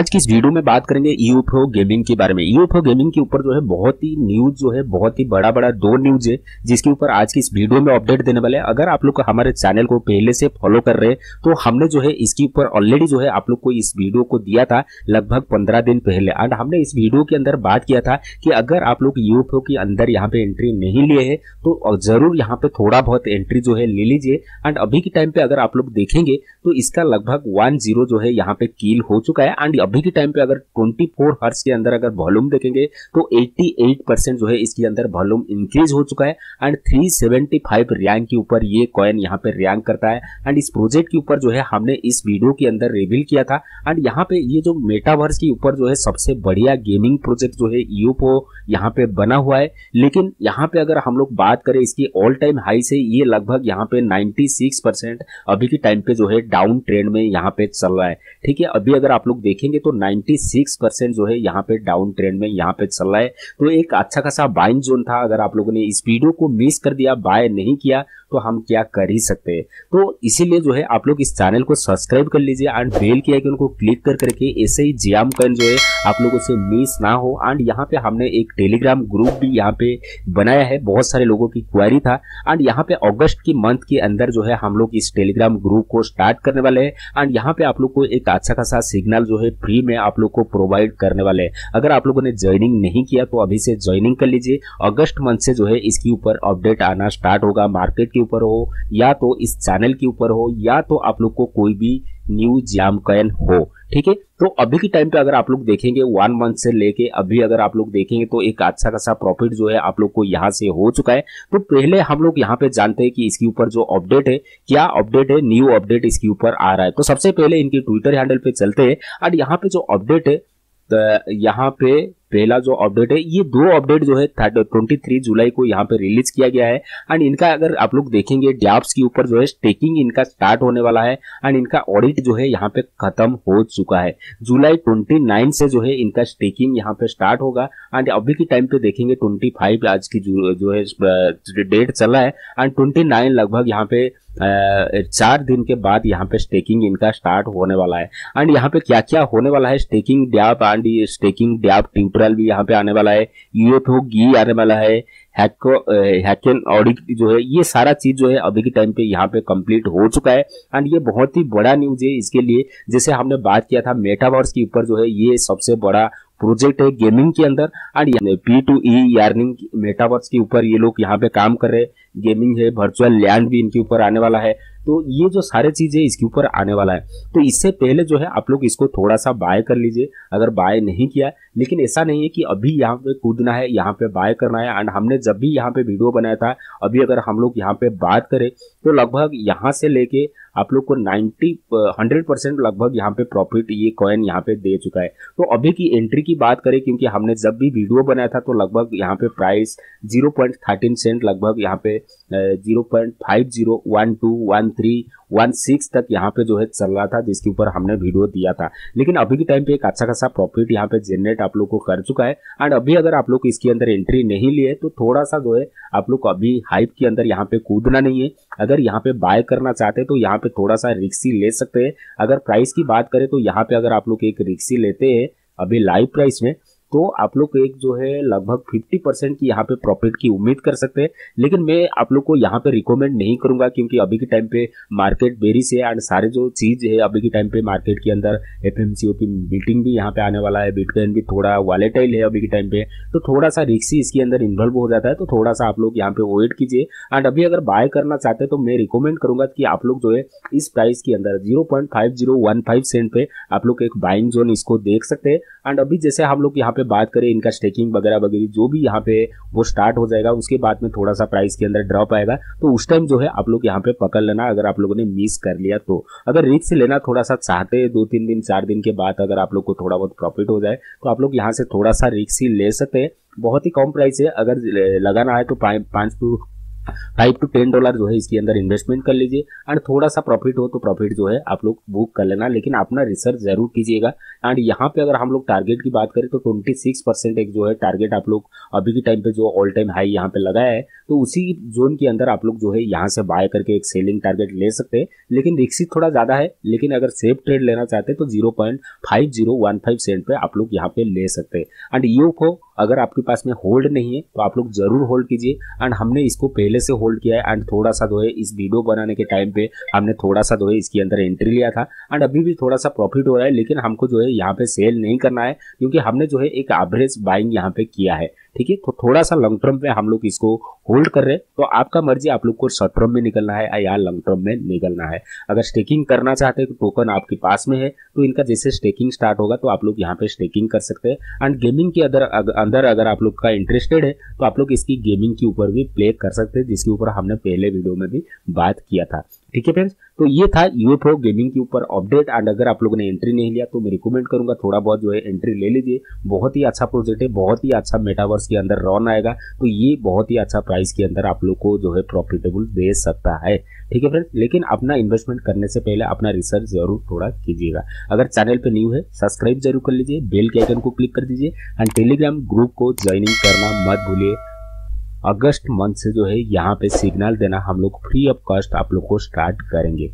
आज की इस वीडियो में बात करेंगे? यूएफओ गेमिंग के बारे में। यूएफओ गेमिंग के ऊपर जो है बहुत ही न्यूज़ जो है, बहुत ही बड़ा बड़ा दो न्यूज़ है, जिसके ऊपर आज की इस वीडियो में अपडेट देने वाले हैं। अगर आप लोग हमारे चैनल को पहले से फॉलो कर रहे हैं तो हमने जो है इसके ऊपर ऑलरेडी जो है आप लोग को इस वीडियो को दिया था लगभग पंद्रह दिन पहले। एंड हमने इस वीडियो के अंदर बात किया था कि अगर आप लोग यूएफओ के अंदर यहाँ पे एंट्री नहीं लिए है तो ज़रूर यहाँ पे थोड़ा बहुत एंट्री जो है ले लीजिए। एंड अभी के टाइम पे अगर आप लोग देखेंगे तो इसका लगभग वन जो है यहाँ पे कील हो चुका है। एंड अभी के टाइम पे अगर 24 हर्ट्स के अंदर अगर वॉल्यूम देखेंगे तो 88 परसेंट जो है इसके अंदर वॉल्यूम इंक्रीज हो चुका है एंड 375 रैंक के ऊपर ये कॉइन यहाँ पे रैंक करता है एंड इस प्रोजेक्ट के ऊपर जो है हमने इस वीडियो के अंदर रिवील किया था एंड यहाँ पे ये जो मेटावर्स के ऊपर जो है सबसे बढ़िया गेमिंग प्रोजेक्ट जो है यूपो यहाँ पे बना हुआ है। लेकिन यहाँ पे अगर हम लोग बात करें इसकी ऑल टाइम हाई से, ये लगभग यहाँ पे 96 परसेंट अभी के टाइम पे जो है डाउन ट्रेंड में यहाँ पे चल रहा है। ठीक है? अभी अगर आप लोग देखेंगे तो 96 परसेंट जो है यहाँ पे डाउन ट्रेंड में यहाँ पे चल रहा है। तो एक अच्छा खासा बाइंग जोन था। अगर आप लोगों ने इस वीडियो को मिस कर दिया बाय नहीं किया तो हम क्या कर ही सकते हैं? तो इसीलिए जो है आप लोग इस चैनल को सब्सक्राइब कर लीजिए एंड बेल के आइकन को क्लिक कर करके ऐसे ही जियाम कन जो है आप लोगों से मिस ना हो। एंड यहाँ पे हमने एक टेलीग्राम ग्रुप भी यहाँ पे बनाया है। बहुत सारे लोगों की क्वारी था। एंड यहाँ पे अगस्त की मंथ के अंदर जो है हम लोग इस टेलीग्राम ग्रुप को स्टार्ट करने वाले हैं। एंड यहाँ पे आप लोग को एक अच्छा खासा सिग्नल जो है फ्री में आप लोग को प्रोवाइड करने वाले हैं। अगर आप लोगों ने ज्वाइनिंग नहीं किया तो अभी से ज्वाइनिंग कर लीजिए। अगस्त मंथ से जो है, इसके ऊपर अपडेट आना स्टार्ट होगा। मार्केट के ऊपर हो, या तो इस चैनल के ऊपर हो, या तो आप लोग को कोई भी न्यूज़ जाम कैन हो। ठीक है? तो अभी के टाइम पे अगर आप लोग देखेंगे वन मंथ से लेके अभी अगर आप लोग देखेंगे तो एक अच्छा खासा प्रॉफिट जो है आप लोग को यहाँ से हो चुका है। तो पहले हम लोग यहाँ पे जानते हैं कि इसके ऊपर जो अपडेट है, क्या अपडेट है न्यू अपडेट इसके ऊपर आ रहा है। तो सबसे पहले इनके ट्विटर हैंडल पे चलते हैं। और यहाँ पे जो अपडेट है यहाँ पे पहला जो अपडेट है ये दो अपडेट जो है ट्वेंटी थ्री जुलाई को यहाँ पे रिलीज़ किया गया है। एंड इनका अगर आप लोग देखेंगे डैप्स के ऊपर जो है स्टेकिंग इनका स्टार्ट होने वाला है। एंड इनका ऑडिट जो है यहाँ पे खत्म हो चुका है। जुलाई ट्वेंटी नाइन से जो है इनका स्टेकिंग यहाँ पे स्टार्ट होगा। एंड अभी के टाइम पे देखेंगे ट्वेंटी फाइव आज की जो, जो है डेट चल है। एंड ट्वेंटी नाइन लगभग यहाँ पे चार दिन के बाद यहाँ पे स्टेकिंग इनका स्टार्ट होने वाला है। एंड यहाँ पे क्या क्या होने वाला है? Staking dApp and staking dApp tutorial भी यहाँ पे आने वाला है। यूएफओ गी आने वाला है। हैको हैकन ऑडिट जो है, ये सारा चीज़ जो है अभी के टाइम पे यहाँ पे कंप्लीट हो चुका है। एंड ये बहुत ही बड़ा न्यूज़ है इसके लिए। जैसे हमने बात किया था मेटावर्स के ऊपर जो है, ये सबसे बड़ा प्रोजेक्ट है गेमिंग के अंदर and P two E earning metaverse के ऊपर ये लोग यहाँ पे काम कर रहे हैं। गेमिंग है वर्चुअल लैंड भी इनके ऊपर आने वाला है। तो ये जो सारे चीज़ें इसके ऊपर आने वाला है तो इससे पहले जो है, आप लोग इसको थोड़ा सा बाय कर लीजिए। अगर बाय नहीं किया, लेकिन ऐसा नहीं है कि अभी यहाँ पे कूदना है, यहाँ पे बाय करना है एंड हमने जब भी यहाँ पे वीडियो बनाया था, अभी अगर हम लोग यहाँ पे बात करें तो लगभग यहाँ से लेके आप लोग को 90 हंड्रेड परसेंट लगभग यहाँ पे प्रॉफिट ये कॉइन यहाँ पे दे चुका है। तो अभी की एंट्री की बात करें, क्योंकि हमने जब भी वीडियो बनाया था तो लगभग यहाँ पे price zero point thirteen cent लगभग यहाँ पे zero point five zero one two one three one six तक यहाँ पे जो है चल रहा था, जिसके ऊपर हमने वीडियो दिया था। लेकिन अभी के टाइम पे एक अच्छा खासा प्रॉफिट यहाँ पे जनरेट आप लोग को कर चुका है। एंड अभी अगर आप लोग इसके अंदर एंट्री नहीं लिए तो थोड़ा सा जो है आप लोग अभी हाइप के अंदर यहाँ पे कूदना नहीं है। अगर यहाँ पे बाय करना चाहते तो यहाँ पे थोड़ा सा रिक्सी ले सकते हैं। अगर प्राइस की बात करें तो यहाँ पे अगर आप लोग एक रिक्सी लेते हैं, अभी लाइव प्राइस में तो आप लोग एक जो है लगभग 50 परसेंट की यहाँ पे प्रॉफिट की उम्मीद कर सकते हैं। लेकिन मैं आप लोग को यहाँ पे रिकमेंड नहीं करूँगा क्योंकि अभी के टाइम पे मार्केट बेरी से एंड सारे जो चीज़ है अभी के टाइम पे मार्केट के अंदर एफएमसीओ की मीटिंग भी यहाँ पे आने वाला है। बिटकॉइन भी थोड़ा वॉलेटाइल है अभी के टाइम पे। तो थोड़ा सा रिक्सी इसके अंदर इन्वॉल्व हो जाता है। तो थोड़ा सा आप लोग यहाँ पे वेट कीजिए। एंड अभी अगर बाय करना चाहते हैं तो मैं रिकमेंड करूँगा कि आप लोग जो है इस प्राइस के अंदर ज़ीरो सेंट पे आप लोग एक बाइंग जोन इसको देख सकते हैं। एंड अभी जैसे हम लोग यहाँ पे बात करें, इनका स्टेकिंग वगैरह वगैरह, जो भी यहाँ पे वो स्टार्ट हो जाएगा, उसके बाद में थोड़ा सा प्राइस के अंदर ड्रॉप आएगा। तो उस टाइम जो है, आप लोग यहाँ पे पकड़ लेना, अगर आप लोगों ने मिस कर लिया तो। अगर रिक्स लेना थोड़ा सा चाहते हैं, दो तीन दिन, चार दिन के बाद अगर आप लोग को थोड़ा बहुत प्रॉफिट हो जाए तो आप लोग यहाँ से थोड़ा सा रिक्स ही ले सकते हैं। बहुत ही कम प्राइस है, अगर लगाना है तो पाँच to five to ten dollar जो है इसके अंदर इन्वेस्टमेंट कर लीजिए। एंड थोड़ा सा प्रॉफिट हो तो प्रॉफिट जो है आप लोग बुक कर लेना, लेकिन अपना रिसर्च ज़रूर कीजिएगा। एंड यहाँ पे अगर हम लोग टारगेट की बात करें तो ट्वेंटी सिक्स परसेंट एक जो है टारगेट आप लोग अभी के टाइम पे जो ऑल टाइम हाई यहाँ पे लगाया है। तो उसी जोन के अंदर आप लोग जो है यहाँ से बाय करके एक सेलिंग टारगेट ले सकते हैं। लेकिन रिक्सी थोड़ा ज़्यादा है, लेकिन अगर सेफ़ ट्रेड लेना चाहते हैं तो zero point five zero one five cent पे आप लोग यहाँ पे ले सकते हैं। एंड यूफो अगर आपके पास में होल्ड नहीं है तो आप लोग ज़रूर होल्ड कीजिए। एंड हमने इसको पहले से होल्ड किया है। एंड थोड़ा सा जो है, इस वीडियो बनाने के टाइम पे हमने थोड़ा सा जो है, इसके अंदर एंट्री लिया था। एंड अभी भी थोड़ा सा प्रॉफिट हो रहा है, लेकिन हमको जो है, यहाँ पे सेल नहीं करना है, क्योंकि हमने जो है, एक एवरेज बाइंग यहाँ पे किया है। ठीक है? तो थोड़ा सा लॉन्ग टर्म पे हम लोग इसको होल्ड कर रहे हैं। तो आपका मर्ज़ी, आप लोग को शॉर्ट टर्म में निकलना है, या लॉन्ग टर्म में निकलना है। अगर स्टेकिंग करना चाहते हैं तो टोकन आपके पास में है। तो इनका जैसे स्टेकिंग स्टार्ट होगा तो आप लोग यहाँ पे स्टेकिंग कर सकते हैं। एंड गेमिंग के अंदर अंदर अगर आप लोग का इंटरेस्टेड है तो आप लोग इसकी गेमिंग के ऊपर भी प्ले कर सकते हैं, जिसके ऊपर हमने पहले वीडियो में भी बात किया था। ठीक है फ्रेंड्स तो ये था यूएफओ गेमिंग के ऊपर अपडेट एंड अगर आप लोगों ने एंट्री नहीं लिया तो मैं रिकमेंड करूँगा थोड़ा बहुत जो है एंट्री ले लीजिए। बहुत ही अच्छा प्रोजेक्ट है, बहुत ही अच्छा मेटावर्स के अंदर रॉन आएगा। तो ये बहुत ही अच्छा प्राइस के अंदर आप लोग को जो है प्रॉफिटेबल दे सकता है। ठीक है फ्रेंड्स लेकिन अपना इन्वेस्टमेंट करने से पहले अपना रिसर्च ज़रूर थोड़ा कीजिएगा। अगर चैनल पर न्यू है सब्सक्राइब ज़रूर कर लीजिए। बेल के आइकन को क्लिक कर दीजिए। एंड टेलीग्राम ग्रुप को ज्वाइनिंग करना मत भूलिए। अगस्त मंथ से जो है यहाँ पे सिग्नल देना हम लोग फ्री ऑफ़ कॉस्ट आप लोग को स्टार्ट करेंगे।